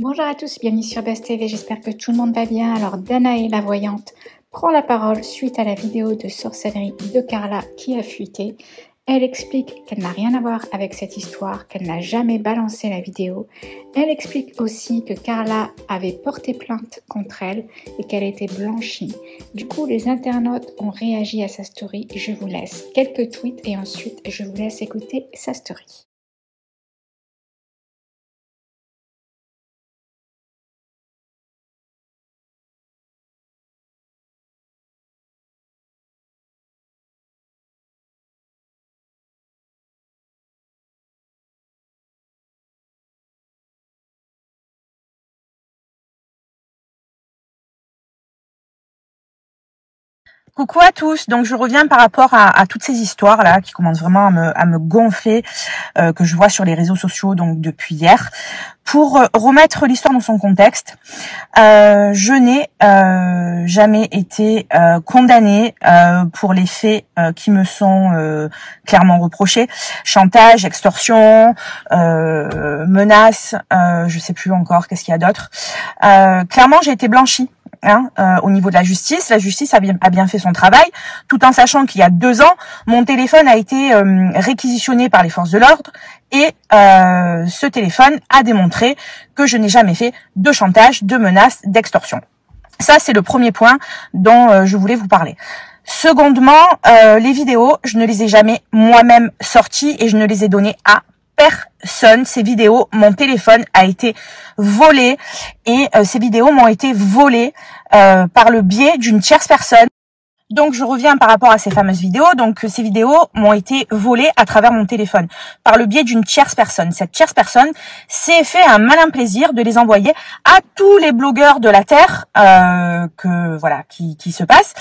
Bonjour à tous, bienvenue sur Best TV, j'espère que tout le monde va bien. Alors Danae la voyante prend la parole suite à la vidéo de sorcellerie de Carla qui a fuité. Elle explique qu'elle n'a rien à voir avec cette histoire, qu'elle n'a jamais balancé la vidéo. Elle explique aussi que Carla avait porté plainte contre elle et qu'elle était blanchie. Du coup, les internautes ont réagi à sa story. Je vous laisse quelques tweets et ensuite je vous laisse écouter sa story. Coucou à tous, donc je reviens par rapport à, toutes ces histoires là qui commencent vraiment à me, gonfler, euh, que je vois sur les réseaux sociaux donc depuis hier. Pour euh, remettre l'histoire dans son contexte, euh, je n'ai jamais été condamnée pour les faits qui me sont clairement reprochés chantage, extorsion, menaces, je sais plus encore qu'est-ce qu'il y a d'autre. clairement, j'ai été blanchie Hein, euh, au niveau de la justice. La justice a bien, fait son travail, tout en sachant qu'il y a deux ans, mon téléphone a été euh, réquisitionné par les forces de l'ordre et euh, ce téléphone a démontré que je n'ai jamais fait de chantage, de menaces, d'extorsion. Ça, c'est le premier point dont je voulais vous parler. Secondement, les vidéos, je ne les ai jamais moi-même sorties et je ne les ai données à personne. Ces vidéos, mon téléphone a été volé et euh, ces vidéos m'ont été volées euh, par le biais d'une tierce personne. Donc je reviens par rapport à ces fameuses vidéos. Donc ces vidéos m'ont été volées à travers mon téléphone par le biais d'une tierce personne. Cette tierce personne s'est fait un malin plaisir de les envoyer à tous les blogueurs de la terre euh, que voilà qui, qui se passe.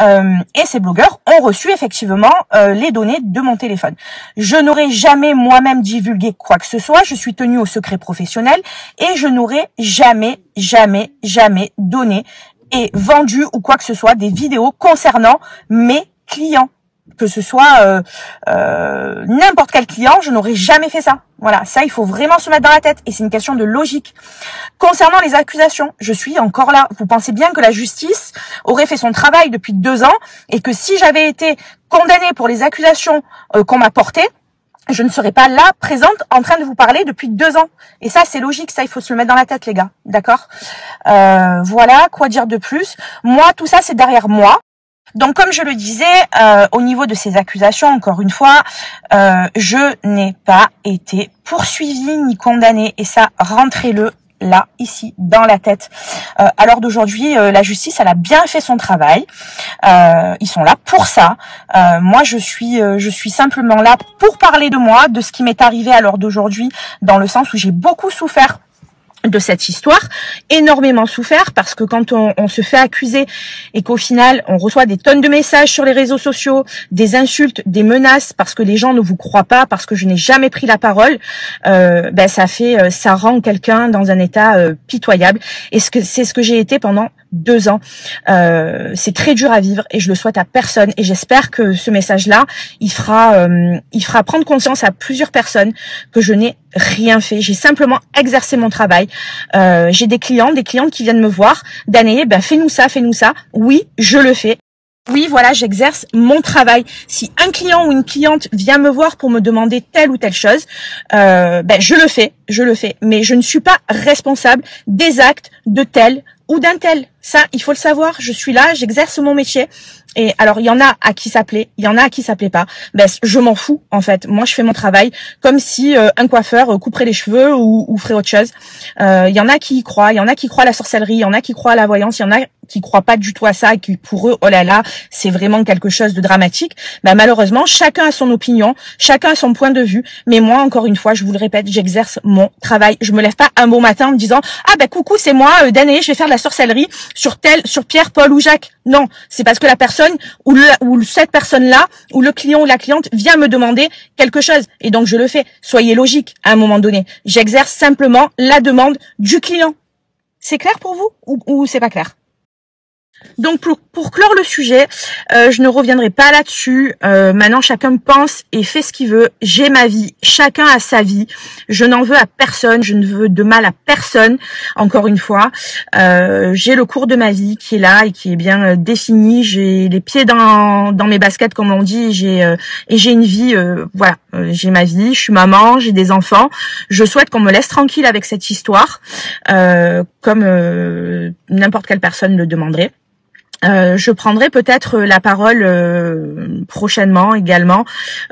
Euh, et ces blogueurs ont reçu effectivement euh, les données de mon téléphone. Je n'aurais jamais moi-même divulgué quoi que ce soit. Je suis tenue au secret professionnel et je n'aurais jamais, jamais, jamais donné et vendu ou quoi que ce soit des vidéos concernant mes clients que ce soit euh, euh, n'importe quel client, je n'aurais jamais fait ça. Voilà, ça il faut vraiment se mettre dans la tête et c'est une question de logique. Concernant les accusations, je suis encore là. Vous pensez bien que la justice aurait fait son travail depuis deux ans et que si j'avais été condamnée pour les accusations euh, qu'on m'a portées, je ne serais pas là, présente, en train de vous parler depuis deux ans. Et ça, c'est logique, ça, il faut se le mettre dans la tête, les gars. D'accord euh, Voilà, quoi dire de plus? Moi, tout ça, c'est derrière moi. Donc, comme je le disais, euh, au niveau de ces accusations, encore une fois, euh, je n'ai pas été poursuivie ni condamnée. Et ça, rentrez-le là, ici, dans la tête. Euh, l'heure d'aujourd'hui, euh, la justice, elle a bien fait son travail. Euh, ils sont là pour ça. Euh, moi, je suis, je suis simplement là pour parler de moi, de ce qui m'est arrivé à l'heure d'aujourd'hui, dans le sens où j'ai beaucoup souffert de cette histoire, énormément souffert parce que quand on, se fait accuser et qu'au final on reçoit des tonnes de messages sur les réseaux sociaux, des insultes, des menaces parce que les gens ne vous croient pas, parce que je n'ai jamais pris la parole, euh, ben ça fait, euh, ça rend quelqu'un dans un état euh, pitoyable. Et ce que c'est ce que j'ai été pendant deux ans. Euh, c'est très dur à vivre et je le souhaite à personne. Et j'espère que ce message-là, il fera, euh, il fera prendre conscience à plusieurs personnes que je n'ai rien fait. J'ai simplement exercé mon travail. Euh, j'ai des clients, des clientes qui viennent me voir. D'année, ben fais-nous ça, fais-nous ça. Oui, je le fais. Oui, voilà, j'exerce mon travail. Si un client ou une cliente vient me voir pour me demander telle ou telle chose, euh, ben je le fais, je le fais. Mais je ne suis pas responsable des actes de tel ou d'un tel. Ça, il faut le savoir. Je suis là, j'exerce mon métier. Et alors, il y en a à qui s'appelait, il y en a à qui s'appelait pas. Ben, je m'en fous, en fait. Moi, je fais mon travail comme si euh, un coiffeur euh, couperait les cheveux ou, ferait autre chose. Il y en a qui y croient, il y en a qui croient à la sorcellerie, il y en a qui croient à la voyance, il y en a qui croient pas du tout à ça et qui pour eux oh là là c'est vraiment quelque chose de dramatique. Ben malheureusement chacun a son opinion chacun a son point de vue. Mais moi encore une fois je vous le répète j'exerce mon travail. Je me lève pas un bon matin en me disant ah ben coucou c'est moi euh, je vais faire de la sorcellerie sur tel sur Pierre Paul ou Jacques non c'est parce que la personne ou, le, ou cette personne là ou le client ou la cliente vient me demander quelque chose. Et donc je le fais. Soyez logique à un moment donné. J'exerce simplement la demande du client. C'est clair pour vous ou, ou c'est pas clair? Donc pour, pour clore le sujet, euh, je ne reviendrai pas là-dessus. Euh, maintenant, chacun pense et fait ce qu'il veut. J'ai ma vie, chacun a sa vie. Je n'en veux à personne, je ne veux de mal à personne. Encore une fois, euh, j'ai le cours de ma vie qui est là et qui est bien défini. J'ai les pieds dans, dans mes baskets, comme on dit. J'ai et j'ai une vie. voilà, j'ai ma vie. Je suis maman, j'ai des enfants. Je souhaite qu'on me laisse tranquille avec cette histoire, comme n'importe quelle personne le demanderait. Euh, je prendrai peut-être la parole euh, prochainement également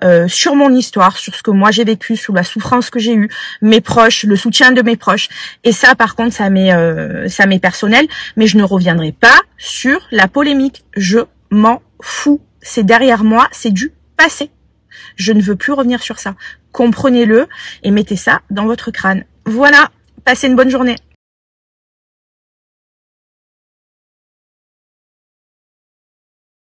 euh, sur mon histoire, sur ce que moi j'ai vécu, sur la souffrance que j'ai eue, mes proches, le soutien de mes proches. Et ça, par contre, ça m'est ça m'est personnel, mais je ne reviendrai pas sur la polémique. Je m'en fous. C'est derrière moi, c'est du passé. Je ne veux plus revenir sur ça. Comprenez-le et mettez ça dans votre crâne. Voilà. Passez une bonne journée.